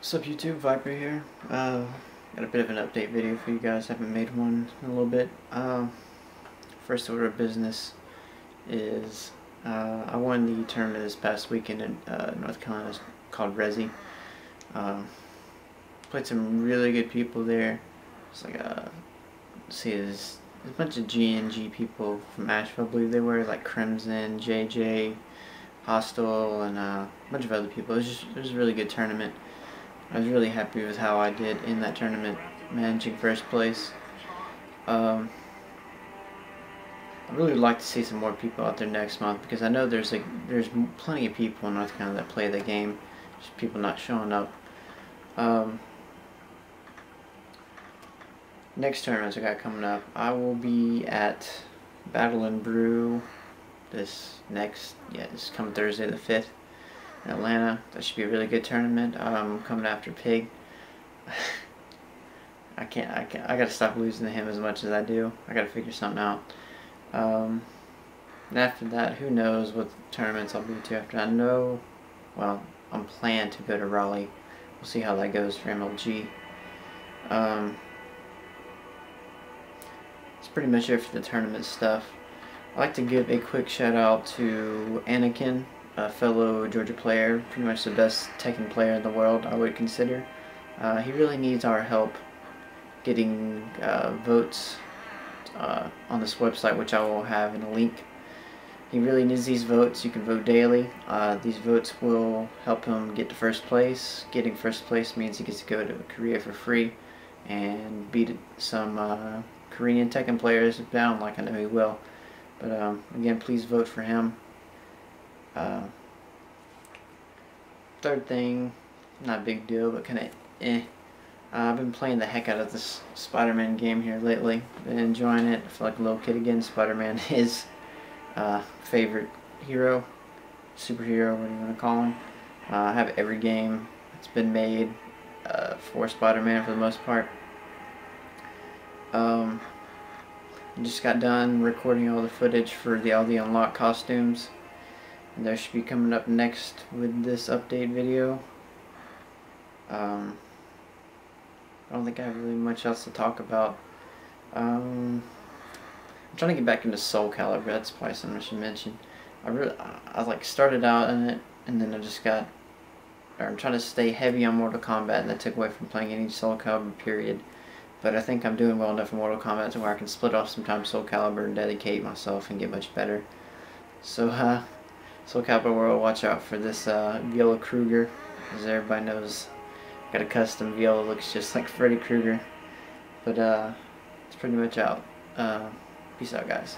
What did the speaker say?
What's up YouTube, Viper here. Uh, got a bit of an update video for you guys, haven't made one in a little bit. Uh, first order of business is uh, I won the tournament this past weekend in uh, North Carolina called ReSe. Um, played some really good people there. It's like a, uh, see there's, a bunch of GNG people from Asheville, I believe they were, like Crimson, JJ, Hostel, and uh, a bunch of other people. It was just it was a really good tournament. I was really happy with how I did in that tournament, managing first place. Um, I really would like to see some more people out there next month because I know there's like there's plenty of people in North Carolina that play the game, just people not showing up. Um, next tournaments I got coming up, I will be at Battle and Brew this next yeah this coming Thursday the fifth. Atlanta. That should be a really good tournament. Um, coming after Pig. I can't. I can't. I gotta stop losing to him as much as I do. I gotta figure something out. Um, and after that, who knows what tournaments I'll be to after. I know. Well, I'm planning to go to Raleigh. We'll see how that goes for MLG. Um, that's pretty much it for the tournament stuff. I'd like to give a quick shout out to Anakin a fellow Georgia player, pretty much the best Tekken player in the world, I would consider. Uh, he really needs our help getting uh, votes uh, on this website, which I will have in a link. He really needs these votes. You can vote daily. Uh, these votes will help him get to first place. Getting first place means he gets to go to Korea for free and beat some uh, Korean Tekken players down like I know he will. But um, again, please vote for him. Uh, third thing, not a big deal, but kind of eh. Uh, I've been playing the heck out of this Spider-Man game here lately. Been enjoying it. I feel like a little kid again. Spider-Man is uh, favorite hero, superhero, what do you want to call him. Uh, I have every game that's been made uh, for Spider-Man for the most part. Um, just got done recording all the footage for the all the unlocked costumes. That should be coming up next with this update video. Um, I don't think I have really much else to talk about. Um, I'm trying to get back into Soul Calibur. That's probably something I should mention. I really, I, I like started out in it, and then I just got. I'm trying to stay heavy on Mortal Kombat, and that took away from playing any Soul Calibur. Period. But I think I'm doing well enough in Mortal Kombat to where I can split off sometimes Soul Calibur and dedicate myself and get much better. So, uh, Soul Calibur World, watch out for this uh, Viola Krueger. As everybody knows, got a custom Viola, looks just like Freddy Krueger. But uh, it's pretty much out. Uh, peace out, guys.